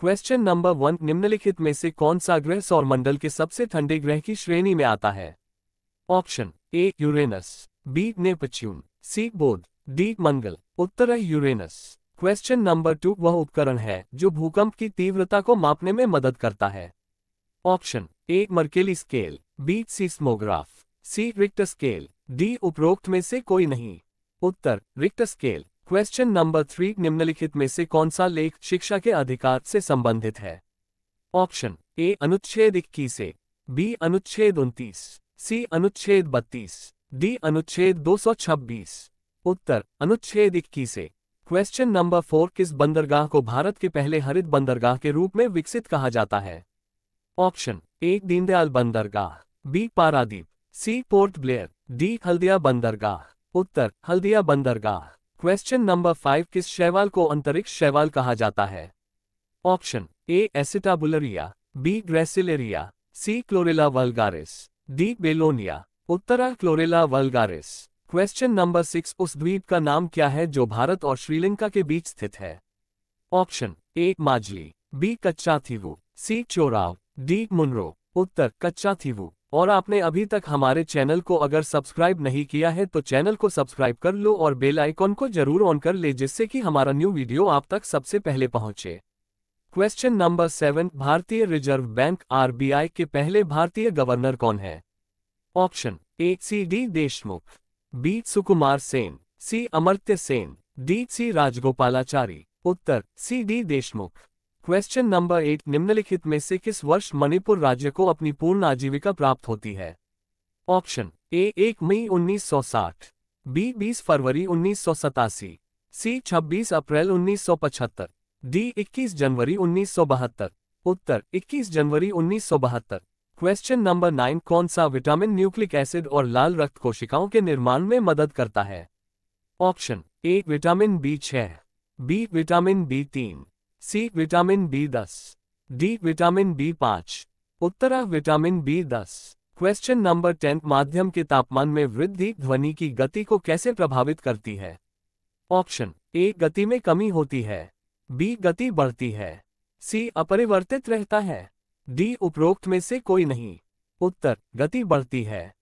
Question number one निम्नलिखित में से कौन सा ग्रह सौर मंडल के सबसे ठंडे ग्रह की श्रेणी में आता है? Option A Uranus B Neptune C बोध डी मंगल उत्तर है यूरेनस क्वेश्चन नंबर टू वह उपकरण है जो भूकंप की तीव्रता को मापने में मदद करता है. Option A Mercalli scale B seismograph C Richter scale D उपरोक्त में से कोई नहीं. उत्तर Richter scale question number three निम्नलिखित में से कौन सा लेख शिक्षा के अधिकार से संबंधित है? ऑप्शन ए अनुच्छेद इक्कीस ए बी अनुच्छेद उनतीस सी अनुच्छेद बत्तीस डी अनुच्छेद 226 उत्तर, अनुच्छेद इक्कीस ए। क्वेश्चन नंबर फोर किस बंदरगाह को भारत के पहले हरित बंदरगाह के रूप में विकसित कहा जाता है? ऑप्शन ए दीनदयाल बंदरगाह B Paradip C Port Blair D Haldia बंदरगाह। उत्तर, हल्दिया बंदरगाह। क्वेश्चन नंबर फाइव किस शैवाल को अंतरिक्ष शैवाल कहा जाता है? Option A acetabularia B gracilaria C chlorella vulgaris D belonia Uttara chlorella vulgaris question number six उस द्वीप का नाम क्या है जो भारत और श्रीलंका के बीच स्थित है? ऑप्शन ए माजली बी कच्चा थीवू सी चोराव डी मुनरो उत्तर कच्चा थीवू और आपने अभी तक हमारे चैनल को अगर सब्सक्राइब नहीं किया है तो चैनल को सब्सक्राइब कर लो और बेल आइकॉन को ज़रूर ऑन कर ले जिससे कि हमारा न्यू वीडियो आप तक सबसे पहले पहुँचे। क्वेश्चन नंबर सेवन भारतीय रिज़र्व बैंक आरबीआई के पहले भारतीय गवर्नर कौन है? Option A C D Deshmukh. B Sukumar Sen. C Amartya Sen. D C Rajagopalachari. Uttar C D Deshmukh. Question number eight निम्नलिखित में से किस वर्ष मणिपुर राज्य को अपनी पूर्ण आजीविका प्राप्त होती है? ऑप्शन ए एक मई 1960 बी 20 फरवरी उन्नीस सौ सतासी सी 26 अप्रैल 1975 डी 21 जनवरी 1972 उत्तर 21 जनवरी 1972 क्वेश्चन नंबर नाइन कौन सा विटामिन न्यूक्लिक एसिड और लाल रक्त कोशिकाओं के निर्माण में मदद करता है? ऑप्शन ए विटामिन बी छह बी विटामिन बी तीन सी विटामिन बी दस, डी विटामिन बी पाँच, उत्तरा विटामिन बी दस। क्वेश्चन नंबर टेन, माध्यम के तापमान में वृद्धि ध्वनि की गति को कैसे प्रभावित करती है? ऑप्शन, ए गति में कमी होती है, बी गति बढ़ती है, सी अपरिवर्तित रहता है, डी उपरोक्त में से कोई नहीं। उत्तर, गति बढ़ती है।